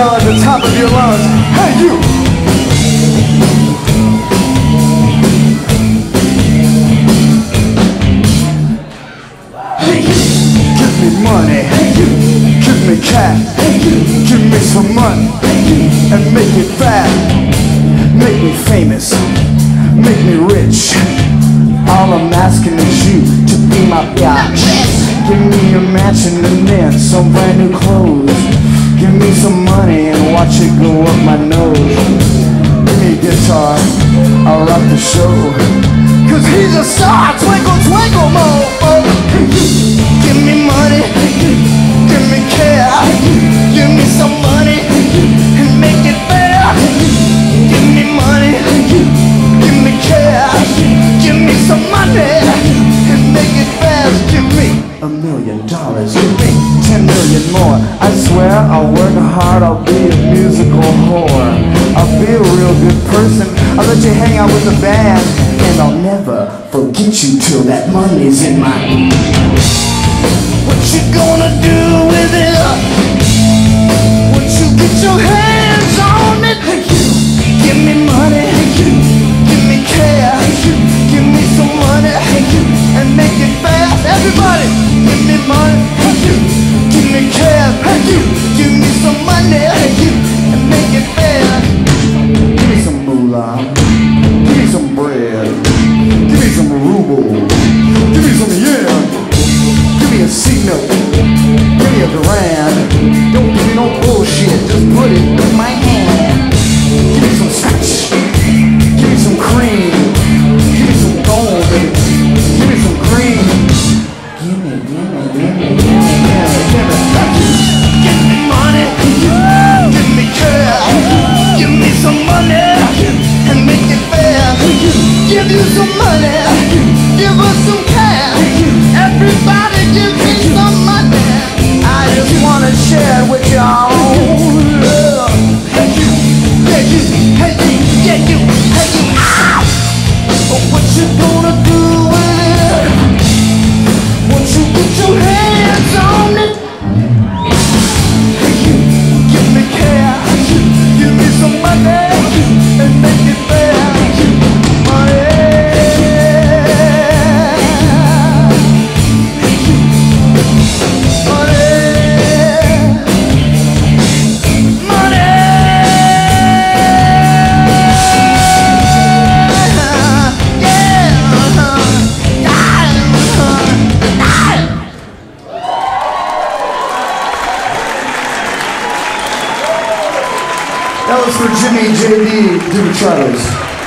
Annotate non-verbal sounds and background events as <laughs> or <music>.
yell at the top of your lungs, hey you! Hey you! Give me money, hey you! Give me cash, hey you! Give me some money, hey you! And make it fast, make me famous, make me rich. All I'm asking is you to be my bitch. Give me a mansion and then some brand new clothes. Some money and watch it go up my nose. Give me a guitar, I'll rock the show. Cause he's a star, twinkle, twinkle, mo. <laughs> Give me money, <laughs> give me care, give me some money <laughs> and make it fair. Give me money, give me care, give me some money and make it fast. Give me a million dollars, give me ten million more. I swear I'll work hard, I'll be a musical whore. I'll be a real good person, I'll let you hang out with the band, and I'll never forget you till that money's in my What you gonna do with it? Once you get your hands on it, give me money, give me cash, give me some money, and make it fast. Everybody, give me money, me cash, give me some money, That was for Jimmy JD Dutrados.